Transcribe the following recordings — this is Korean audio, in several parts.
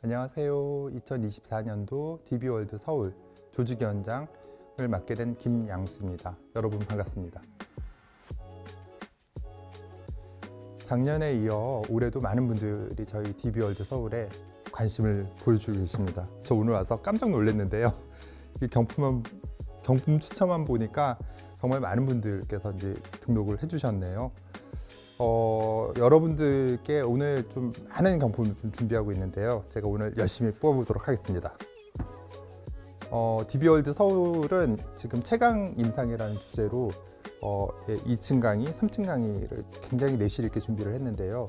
안녕하세요. 2024년도 DB월드 서울 조직위원장을 맡게 된 김양수입니다. 여러분 반갑습니다. 작년에 이어 올해도 많은 분들이 저희 DB월드 서울에 관심을 보여주고 계십니다. 저 오늘 와서 깜짝 놀랐는데요. 이 경품만, 경품 추첨만 보니까 정말 많은 분들께서 이제 등록을 해주셨네요. 어, 여러분들께 오늘 좀 많은 경품을 좀 준비하고 있는데요. 제가 오늘 열심히 뽑아보도록 하겠습니다. 어, DB월드 서울은 지금 최강 임상이라는 주제로 어, 2층 강의, 3층 강의를 굉장히 내실 있게 준비를 했는데요.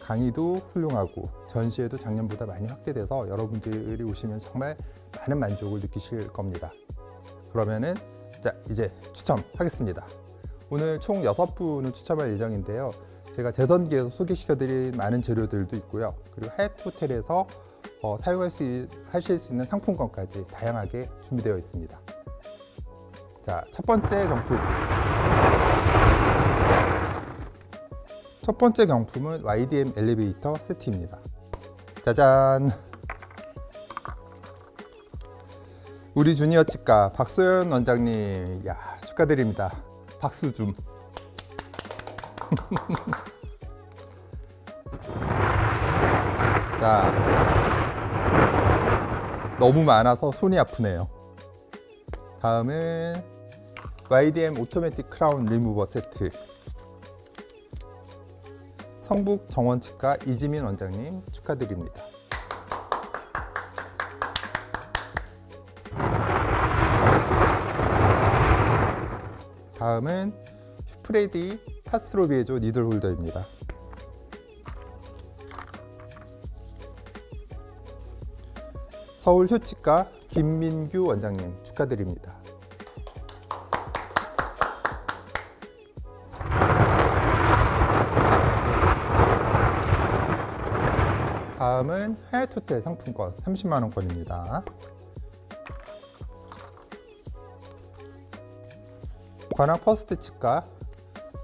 강의도 훌륭하고 전시회도 작년보다 많이 확대돼서 여러분들이 오시면 정말 많은 만족을 느끼실 겁니다. 그러면은 자 이제 추첨하겠습니다. 오늘 총 6분을 추첨할 예정인데요. 제가 재선기에서 소개시켜드린 많은 재료들도 있고요. 그리고 하얏트 호텔에서 어, 사용할 수 하실 수 있는 상품권까지 다양하게 준비되어 있습니다. 자, 첫 번째 경품. 첫 번째 경품은 YDM 엘리베이터 세트입니다. 짜잔! 우리 주니어 치과 박소연 원장님, 야 축하드립니다. 박수 좀. 자, 너무 많아서 손이 아프네요. 다음은 YDM 오토매틱 크라운 리무버 세트. 성북 정원치과 이지민 원장님 축하드립니다. 다음은 Hu-Friedy Castroviejo needle holder입니다. 서울 효치과 김민규 원장님 축하드립니다. 다음은 하얏트호텔 상품권 30만 원권입니다. 관악 퍼스트 치과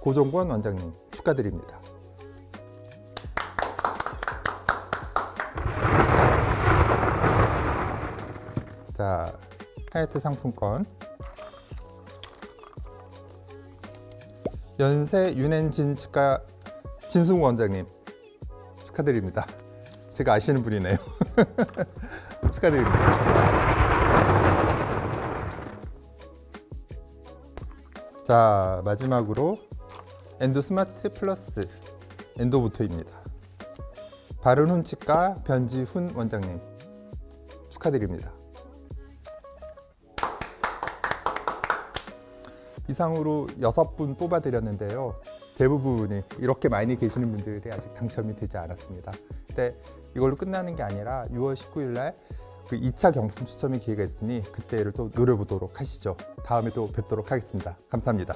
고종권 원장님 축하드립니다. 자, 하얏트 상품권 연세 윤앤진 치과 진승 원장님 축하드립니다. 제가 아시는 분이네요. 축하드립니다. 자 마지막으로 엔도 스마트 플러스 엔도부터입니다. 바른훈 치과 변지훈 원장님 축하드립니다. 이상으로 여섯 분 뽑아드렸는데요. 대부분이 이렇게 많이 계시는 분들이 아직 당첨이 되지 않았습니다. 근데 이걸로 끝나는 게 아니라 6월 19일 날 그 2차 경품 추첨의 기회가 있으니 그때를 또 노려보도록 하시죠. 다음에 또 뵙도록 하겠습니다. 감사합니다.